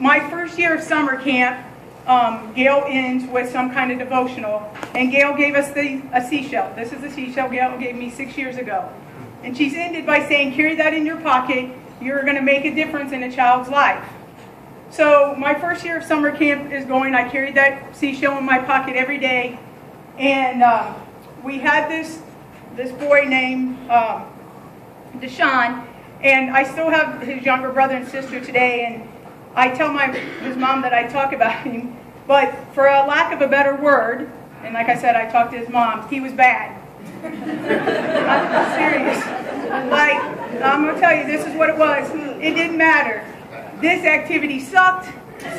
my first year of summer camp, um, Gail ends with some kind of devotional, and Gail gave us the, a seashell. This is a seashell Gail gave me six years ago. And she's ended by saying, carry that in your pocket. You're going to make a difference in a child's life. So my first year of summer camp is going. I carried that seashell in my pocket every day, and uh, we had this this boy named um, Deshaun, and I still have his younger brother and sister today. And I tell my his mom that I talk about him, but for a lack of a better word, and like I said, I talked to his mom. He was bad. I'm serious. Like I'm gonna tell you, this is what it was. It didn't matter. This activity sucked.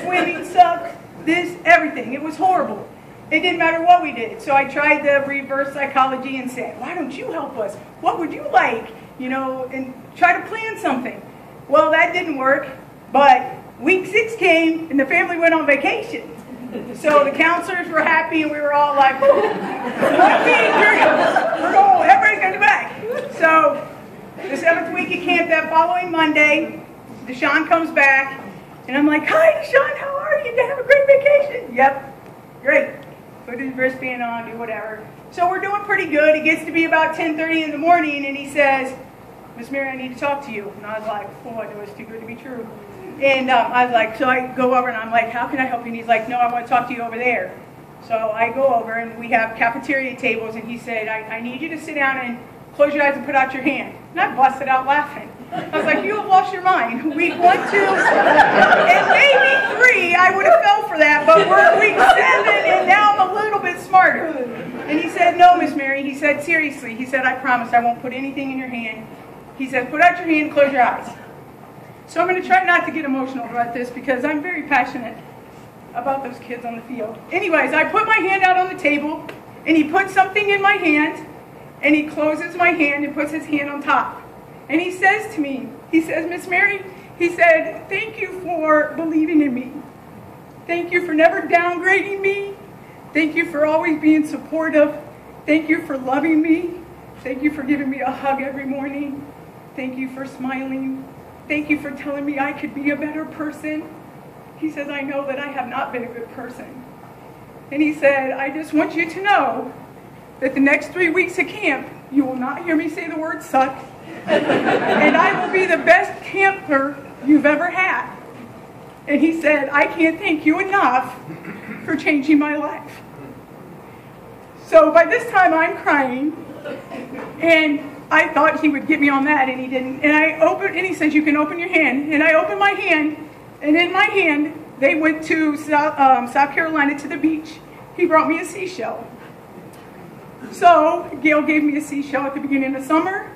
Swimming sucked. This everything. It was horrible. It didn't matter what we did. So I tried the reverse psychology and said, why don't you help us? What would you like? You know, and try to plan something. Well, that didn't work. But week six came and the family went on vacation. So the counselors were happy and we were all like, oh, we're, we're going, everybody's going back. So the seventh week of camp, that following Monday, Deshaun comes back and I'm like, hi Deshaun, how are you? Did you have a great vacation? Yep, great. Put his wristband on, do whatever. So we're doing pretty good. It gets to be about 10.30 in the morning and he says, Miss Mary, I need to talk to you. And I was like, oh, I know it's too good to be true. And um, I was like, so I go over and I'm like, how can I help you? And he's like, no, I want to talk to you over there. So I go over and we have cafeteria tables and he said, I, I need you to sit down and close your eyes and put out your hand. And I busted out laughing. I was like, you have lost your mind. Week one, two, and maybe three, I would have fell for that, but we're week seven and now I'm a little bit smarter. And he said, no, Miss Mary. He said, seriously. He said, I promise I won't put anything in your hand. He said, put out your hand, close your eyes. So I'm going to try not to get emotional about this because I'm very passionate about those kids on the field. Anyways, I put my hand out on the table and he puts something in my hand and he closes my hand and puts his hand on top. And he says to me, he says, Miss Mary, he said, thank you for believing in me. Thank you for never downgrading me. Thank you for always being supportive. Thank you for loving me. Thank you for giving me a hug every morning. Thank you for smiling. Thank you for telling me I could be a better person. He says, I know that I have not been a good person. And he said, I just want you to know that the next three weeks of camp, you will not hear me say the word suck. and I will be the best camper you've ever had. And he said, I can't thank you enough for changing my life. So by this time I'm crying, and I thought he would get me on that, and he didn't. And I opened, and he says, "You can open your hand." And I opened my hand, and in my hand, they went to South, um, South Carolina to the beach. He brought me a seashell. So Gail gave me a seashell at the beginning of summer.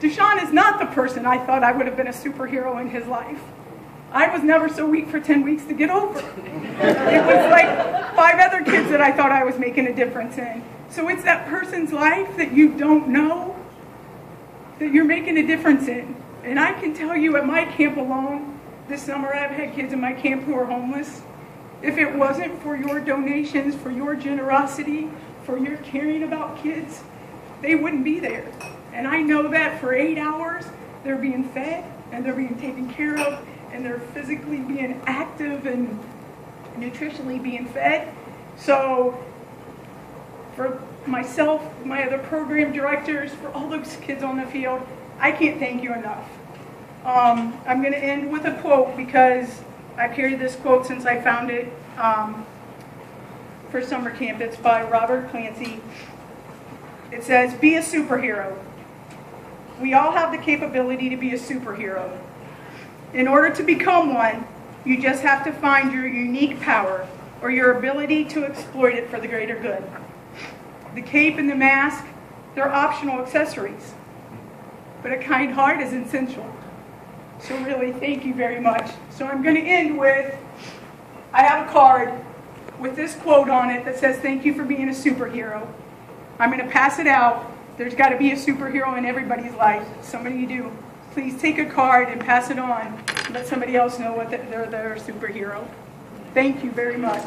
Deshaun is not the person I thought I would have been a superhero in his life. I was never so weak for 10 weeks to get over. it was like five other kids that I thought I was making a difference in. So it's that person's life that you don't know that you're making a difference in. And I can tell you at my camp alone, this summer I've had kids in my camp who are homeless. If it wasn't for your donations, for your generosity, for your caring about kids, they wouldn't be there. And I know that for eight hours, they're being fed and they're being taken care of and they're physically being active and nutritionally being fed. So for myself, my other program directors, for all those kids on the field, I can't thank you enough. Um, I'm going to end with a quote because I've carried this quote since I found it um, for summer camp. It's by Robert Clancy. It says, Be a superhero. We all have the capability to be a superhero. In order to become one, you just have to find your unique power or your ability to exploit it for the greater good. The cape and the mask, they're optional accessories. But a kind heart is essential. So really, thank you very much. So I'm going to end with, I have a card with this quote on it that says, thank you for being a superhero. I'm going to pass it out. There's got to be a superhero in everybody's life. Somebody you do. Please take a card and pass it on. Let somebody else know what they're, they're a superhero. Thank you very much.